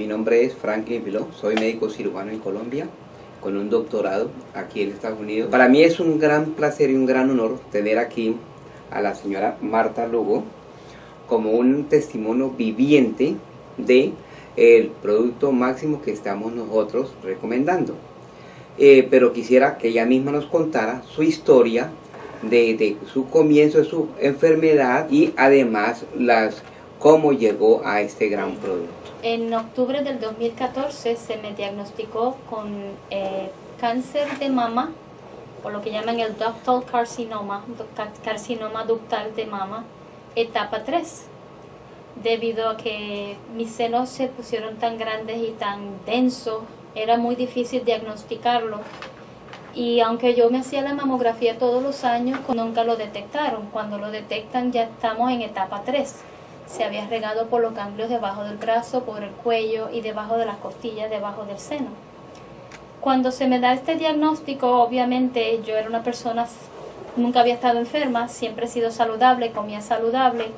Mi nombre es Franklin Viló, soy médico cirujano en Colombia con un doctorado aquí en Estados Unidos. Para mí es un gran placer y un gran honor tener aquí a la señora Marta Lugo como un testimonio viviente de producto máximo que estamos nosotros recomendando. Eh, pero quisiera que ella misma nos contara su historia de su comienzo de su enfermedad y además las cómo llegó a este gran producto. En octubre del 2014 se me diagnosticó con eh, cáncer de mama, o lo que llaman el ductal carcinoma, carcinoma ductal de mama, etapa 3, debido a que mis senos se pusieron tan grandes y tan densos, era muy difícil diagnosticarlo. Y aunque yo me hacía la mamografía todos los años, nunca lo detectaron. Cuando lo detectan ya estamos en etapa 3 se había regado por los ganglios debajo del brazo, por el cuello y debajo de las costillas, debajo del seno. Cuando se me da este diagnóstico, obviamente yo era una persona, nunca había estado enferma, siempre he sido saludable, comía saludable,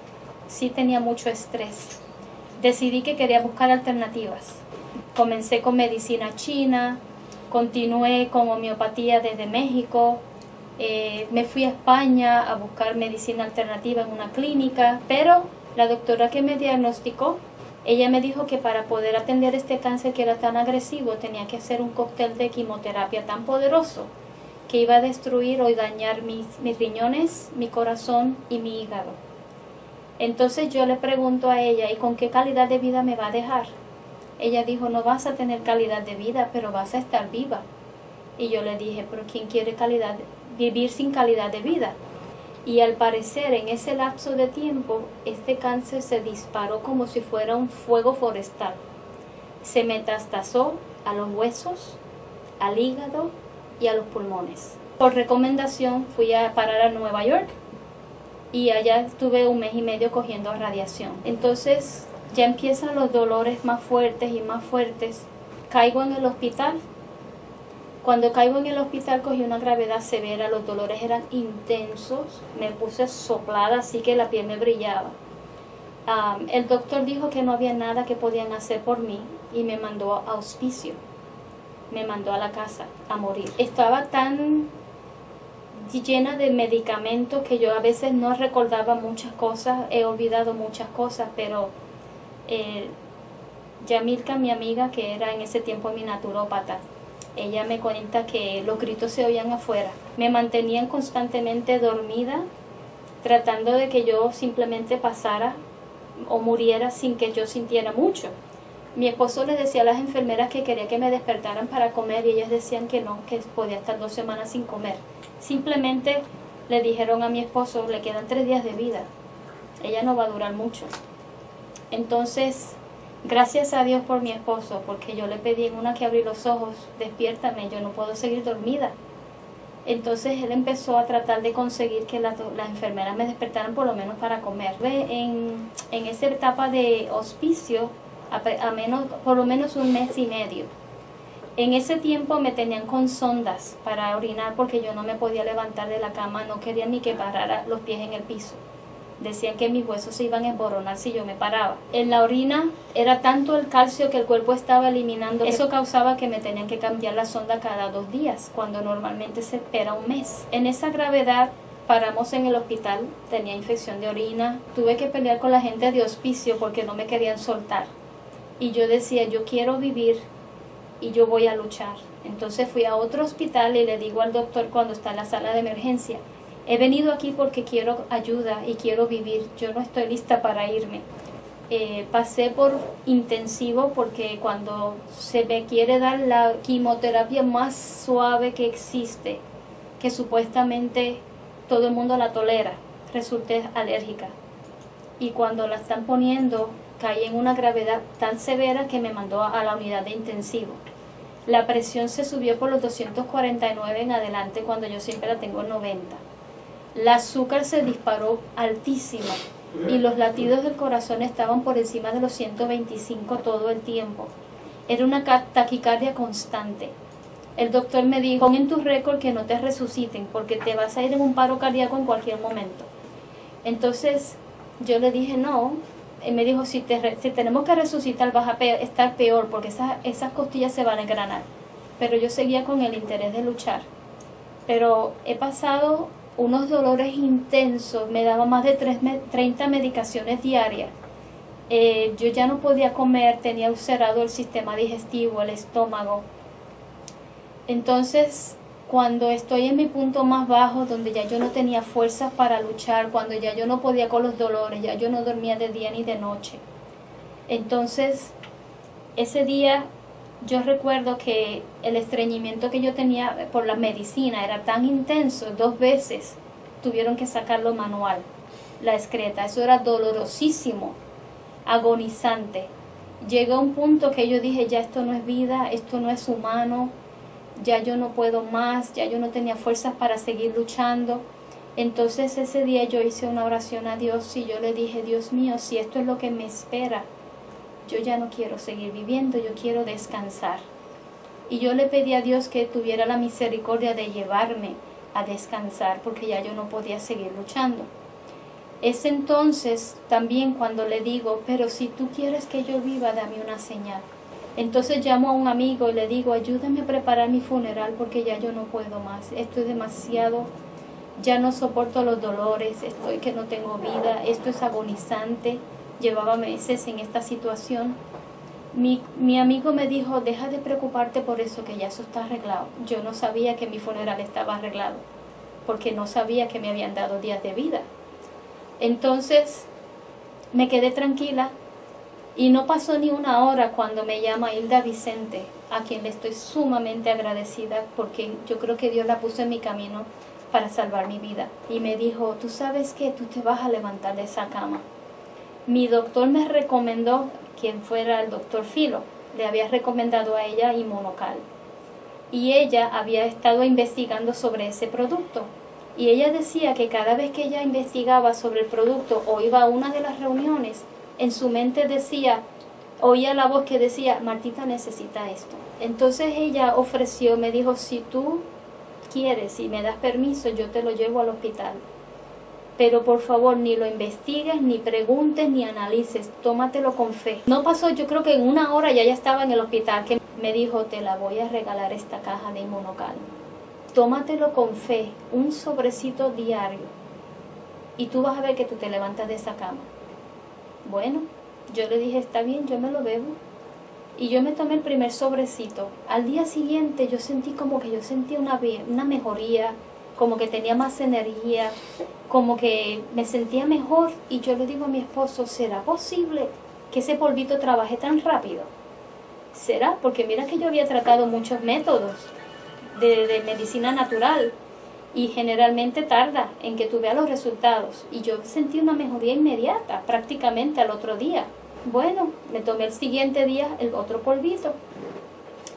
sí tenía mucho estrés. Decidí que quería buscar alternativas. Comencé con medicina china, continué con homeopatía desde México, eh, me fui a España a buscar medicina alternativa en una clínica, pero la doctora que me diagnosticó, ella me dijo que para poder atender este cáncer que era tan agresivo tenía que hacer un cóctel de quimioterapia tan poderoso que iba a destruir o dañar mis, riñones, mi corazón y mi hígado. Entonces yo le pregunto a ella, ¿y con qué calidad de vida me va a dejar? Ella dijo, no vas a tener calidad de vida, pero vas a estar viva. Y yo le dije, pero ¿quién quiere calidad, vivir sin calidad de vida? Y al parecer en ese lapso de tiempo este cáncer se disparó como si fuera un fuego forestal. Se metastasó a los huesos, al hígado y a los pulmones. Por recomendación fui a parar a Nueva York y allá estuve un mes y medio cogiendo radiación. Entonces ya empiezan los dolores más fuertes y más fuertes. Caigo en el hospital cuando caigo en el hospital cogí una gravedad severa, los dolores eran intensos, me puse soplada así que la piel me brillaba. el doctor dijo que no había nada que podían hacer por mí y me mandó a hospicio, me mandó a la casa a morir. Estaba tan llena de medicamentos que yo a veces no recordaba muchas cosas, he olvidado muchas cosas, pero eh, Yamilka, mi amiga, que era en ese tiempo mi naturópata, ella me cuenta que los gritos se oían afuera. Me mantenían constantemente dormida, tratando de que yo simplemente pasara o muriera sin que yo sintiera mucho. Mi esposo le decía a las enfermeras que quería que me despertaran para comer y ellas decían que no, que podía estar dos semanas sin comer. Simplemente le dijeron a mi esposo, le quedan tres días de vida, ella no va a durar mucho. Entonces Gracias a Dios por mi esposo, porque yo le pedí en una que abrí los ojos, despiértame, yo no puedo seguir dormida. Entonces él empezó a tratar de conseguir que las, enfermeras me despertaran por lo menos para comer. En, en esa etapa de hospicio, a, menos, por lo menos un mes y medio. En ese tiempo me tenían con sondas para orinar porque yo no me podía levantar de la cama, no quería ni que parara los pies en el piso. Decían que mis huesos se iban a emboronar si yo me paraba. En la orina era tanto el calcio que el cuerpo estaba eliminando. Eso causaba que me tenían que cambiar la sonda cada dos días, cuando normalmente se espera un mes. En esa gravedad paramos en el hospital, tenía infección de orina, tuve que pelear con la gente de hospicio porque no me querían soltar. Y yo decía, yo quiero vivir y yo voy a luchar. Entonces fui a otro hospital y le digo al doctor cuando está en la sala de emergencia, He venido aquí porque quiero ayuda y quiero vivir. Yo no estoy lista para irme. Eh, pasé por intensivo porque cuando se me quiere dar la quimioterapia más suave que existe, que supuestamente todo el mundo la tolera, resulté alérgica. Y cuando la están poniendo, caí en una gravedad tan severa que me mandó a la unidad de intensivo. La presión se subió por los 249 en adelante cuando yo siempre la tengo en 90 el azúcar se disparó altísima y los latidos del corazón estaban por encima de los 125 todo el tiempo. Era una taquicardia constante. El doctor me dijo, pon en tu récord que no te resuciten porque te vas a ir en un paro cardíaco en cualquier momento. Entonces yo le dije, no, y me dijo, si, te, si tenemos que resucitar vas a estar peor porque esas, esas costillas se van a engranar. Pero yo seguía con el interés de luchar. Pero he pasado unos dolores intensos, me daba más de 30 medicaciones diarias. Eh, yo ya no podía comer, tenía ulcerado el sistema digestivo, el estómago. Entonces, cuando estoy en mi punto más bajo, donde ya yo no tenía fuerzas para luchar, cuando ya yo no podía con los dolores, ya yo no dormía de día ni de noche. Entonces, ese día yo recuerdo que el estreñimiento que yo tenía por la medicina era tan intenso, dos veces tuvieron que sacarlo manual, la excreta, eso era dolorosísimo, agonizante. Llegó a un punto que yo dije, ya esto no es vida, esto no es humano, ya yo no puedo más, ya yo no tenía fuerzas para seguir luchando. Entonces ese día yo hice una oración a Dios y yo le dije, Dios mío, si esto es lo que me espera, yo ya no quiero seguir viviendo, yo quiero descansar. Y yo le pedí a Dios que tuviera la misericordia de llevarme a descansar porque ya yo no podía seguir luchando. Es entonces también cuando le digo, pero si tú quieres que yo viva, dame una señal. Entonces llamo a un amigo y le digo, ayúdame a preparar mi funeral porque ya yo no puedo más. Esto es demasiado, ya no soporto los dolores, estoy que no tengo vida, esto es agonizante. Llevaba meses en esta situación. Mi, mi amigo me dijo, deja de preocuparte por eso, que ya eso está arreglado. Yo no sabía que mi funeral estaba arreglado, porque no sabía que me habían dado días de vida. Entonces me quedé tranquila, y no pasó ni una hora cuando me llama Hilda Vicente, a quien le estoy sumamente agradecida porque yo creo que Dios la puso en mi camino para salvar mi vida. Y me dijo, tú sabes que tú te vas a levantar de esa cama. Mi doctor me recomendó, quien fuera el doctor Filo, le había recomendado a ella inmunocal. Y ella había estado investigando sobre ese producto. Y ella decía que cada vez que ella investigaba sobre el producto o iba a una de las reuniones, en su mente decía, oía la voz que decía, Martita necesita esto. Entonces ella ofreció, me dijo, si tú quieres y me das permiso, yo te lo llevo al hospital. Pero por favor, ni lo investigues, ni preguntes, ni analices, tómatelo con fe. No pasó, yo creo que en una hora ya estaba en el hospital, que me dijo, te la voy a regalar esta caja de inmunocal. Tómatelo con fe, un sobrecito diario. Y tú vas a ver que tú te levantas de esa cama. Bueno, yo le dije, está bien, yo me lo bebo. Y yo me tomé el primer sobrecito. Al día siguiente yo sentí como que yo sentía una, una mejoría, como que tenía más energía, como que me sentía mejor. Y yo le digo a mi esposo, ¿será posible que ese polvito trabaje tan rápido? ¿Será? Porque mira que yo había tratado muchos métodos de, medicina natural y generalmente tarda en que tú veas los resultados. Y yo sentí una mejoría inmediata, prácticamente al otro día. Bueno, me tomé el siguiente día el otro polvito.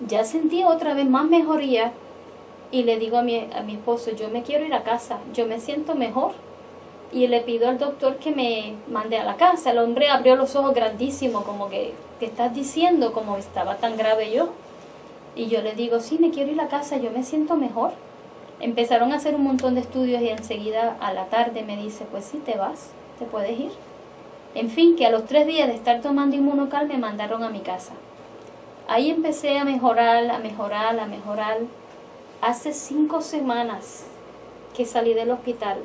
Ya sentí otra vez más mejoría y le digo a mi, a mi esposo, yo me quiero ir a casa, yo me siento mejor. Y le pido al doctor que me mande a la casa. El hombre abrió los ojos grandísimos, como que, ¿qué estás diciendo? Como estaba tan grave yo. Y yo le digo, sí, me quiero ir a casa, yo me siento mejor. Empezaron a hacer un montón de estudios y enseguida a la tarde me dice, pues sí, te vas, te puedes ir. En fin, que a los tres días de estar tomando inmunocal me mandaron a mi casa. Ahí empecé a mejorar, a mejorar, a mejorar. Hace cinco semanas que salí del hospital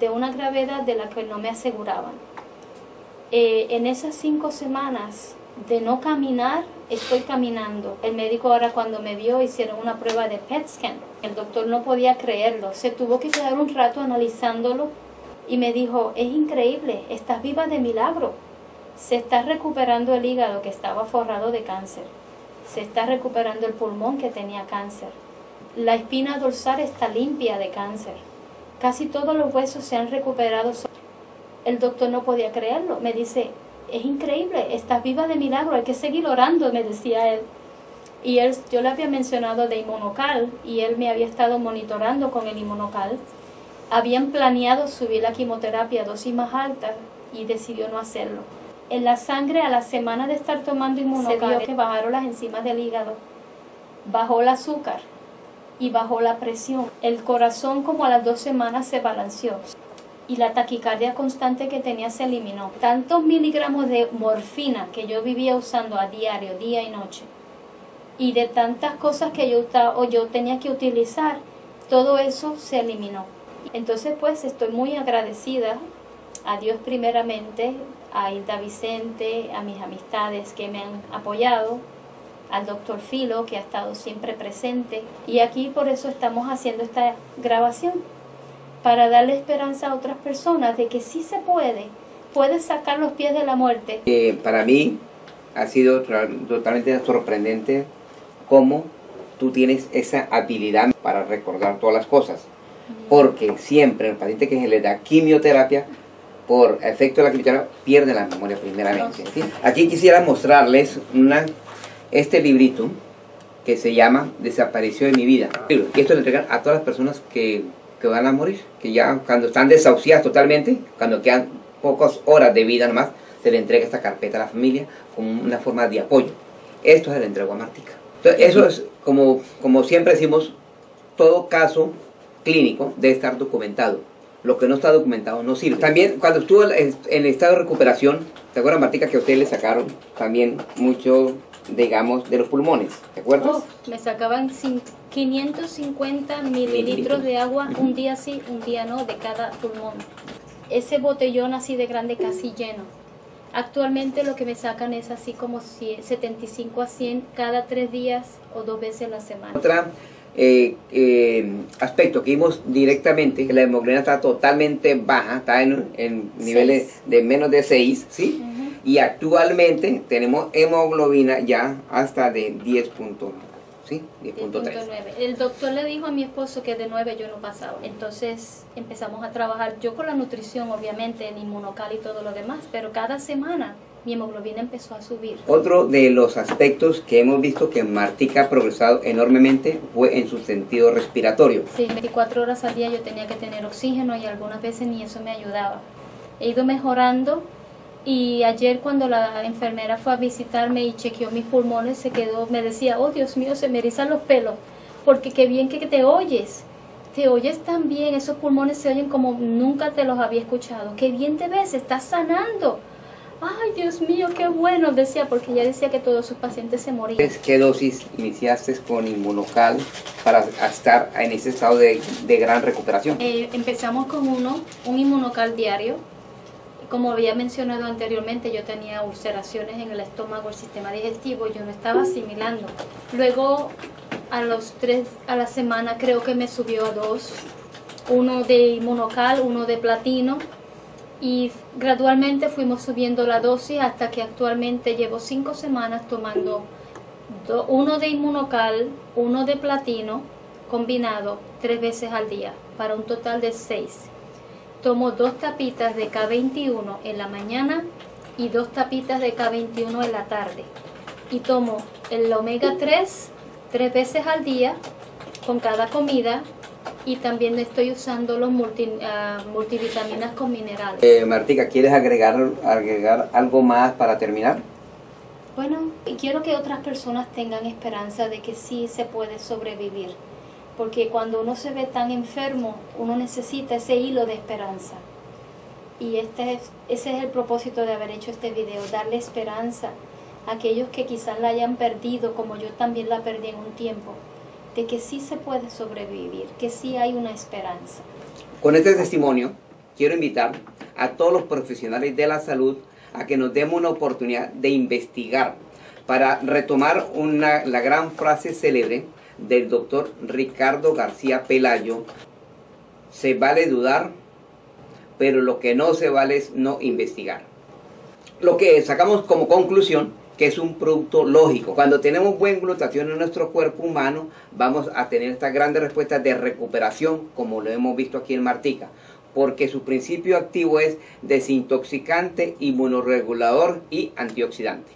de una gravedad de la que no me aseguraban. Eh, en esas cinco semanas de no caminar, estoy caminando. El médico ahora cuando me vio hicieron una prueba de PET scan. El doctor no podía creerlo, se tuvo que quedar un rato analizándolo y me dijo, es increíble, estás viva de milagro. Se está recuperando el hígado que estaba forrado de cáncer. Se está recuperando el pulmón que tenía cáncer. La espina dorsal está limpia de cáncer. Casi todos los huesos se han recuperado. El doctor no podía creerlo. Me dice, es increíble, estás viva de milagro, hay que seguir orando, me decía él. Y él, yo le había mencionado de inmunocal y él me había estado monitorando con el inmunocal. Habían planeado subir la quimioterapia a dosis más altas y decidió no hacerlo. En la sangre, a la semana de estar tomando inmunocal, se vio que bajaron las enzimas del hígado, bajó el azúcar y bajó la presión. El corazón como a las dos semanas se balanceó. y la taquicardia constante que tenía se eliminó. Tantos miligramos de morfina que yo vivía usando a diario, día y noche, y de tantas cosas que yo, o yo tenía que utilizar, todo eso se eliminó. Entonces pues estoy muy agradecida a Dios primeramente, a Hilda Vicente, a mis amistades que me han apoyado, al doctor Filo que ha estado siempre presente y aquí por eso estamos haciendo esta grabación para darle esperanza a otras personas de que sí se puede, puedes sacar los pies de la muerte. Eh, para mí ha sido totalmente sorprendente cómo tú tienes esa habilidad para recordar todas las cosas. Porque siempre el paciente que se le da quimioterapia, por efecto de la quimioterapia, pierde la memoria primeramente. Aquí quisiera mostrarles una, este librito que se llama Desapareció de mi vida. Y esto le entregan a todas las personas que que van a morir, que ya cuando están desahuciadas totalmente, cuando quedan pocas horas de vida nomás, se le entrega esta carpeta a la familia como una forma de apoyo. Esto se le entrega a Martica. Entonces, eso es, como, como siempre decimos, todo caso clínico debe estar documentado. Lo que no está documentado no sirve. También cuando estuvo en, el estado de recuperación, ¿te acuerdas Martica que a usted le sacaron también mucho, digamos, de los pulmones? ¿Te acuerdas? Oh, me sacaban sin 550 mililitros de agua, un día sí, un día no, de cada pulmón. Ese botellón así de grande casi lleno. Actualmente lo que me sacan es así como 75 a 100 cada tres días o dos veces a la semana. Otra eh, eh, aspecto que vimos directamente, que la hemoglobina está totalmente baja, está en, niveles de menos de 6, ¿sí? Y actualmente tenemos hemoglobina ya hasta de 10.1. ¿sí? 10.3. El doctor le dijo a mi esposo que de 9 yo no pasaba. Entonces empezamos a trabajar, yo con la nutrición obviamente, el inmunocal y todo lo demás, pero cada semana mi hemoglobina empezó a subir. Otro de los aspectos que hemos visto que Martica ha progresado enormemente fue en su sentido respiratorio. Sí, 24 horas al día yo tenía que tener oxígeno y algunas veces ni eso me ayudaba. He ido mejorando y ayer cuando la enfermera fue a visitarme y chequeó mis pulmones, se quedó, me decía, oh Dios mío, se me erizan los pelos, porque qué bien que te oyes, te oyes tan bien, esos pulmones se oyen como nunca te los había escuchado, qué bien te ves, estás sanando. Ay, Dios mío, qué bueno, decía, porque ella decía que todos sus pacientes se morían. ¿Qué dosis iniciaste con inmunocal para estar en ese estado de, gran recuperación? Eh, empezamos con uno, un inmunocal diario, como había mencionado anteriormente, yo tenía ulceraciones en el estómago, el sistema digestivo, yo no estaba asimilando. Luego, a los tres a la semana, creo que me subió a dos, uno de inmunocal, uno de platino, y gradualmente fuimos subiendo la dosis hasta que actualmente llevo cinco semanas tomando uno de inmunocal, uno de platino, combinado tres veces al día, para un total de seis tomo dos tapitas de K21 en la mañana y dos tapitas de K21 en la tarde. Y tomo el omega 3 tres veces al día con cada comida y también estoy usando los ah, multivitaminas con minerales. Eh, Martica, ¿quieres agregar, agregar algo más para terminar? Bueno, quiero que otras personas tengan esperanza de que sí se puede sobrevivir porque cuando uno se ve tan enfermo, uno necesita ese hilo de esperanza. Y este es, ese es el propósito de haber hecho este video, darle esperanza a aquellos que quizás la hayan perdido, como yo también la perdí en un tiempo, de que sí se puede sobrevivir, que sí hay una esperanza. Con este testimonio, quiero invitar a todos los profesionales de la salud a que nos demos una oportunidad de investigar para retomar una, la gran frase célebre del doctor Ricardo García Pelayo, se vale dudar, pero lo que no se vale es no investigar. Lo que sacamos como conclusión que es un producto lógico. Cuando tenemos buen glutatión en nuestro cuerpo humano, vamos a tener esta grandes respuesta de recuperación, como lo hemos visto aquí en Martica, porque su principio activo es desintoxicante, inmunoregulador y antioxidante.